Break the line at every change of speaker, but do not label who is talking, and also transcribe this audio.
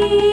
you.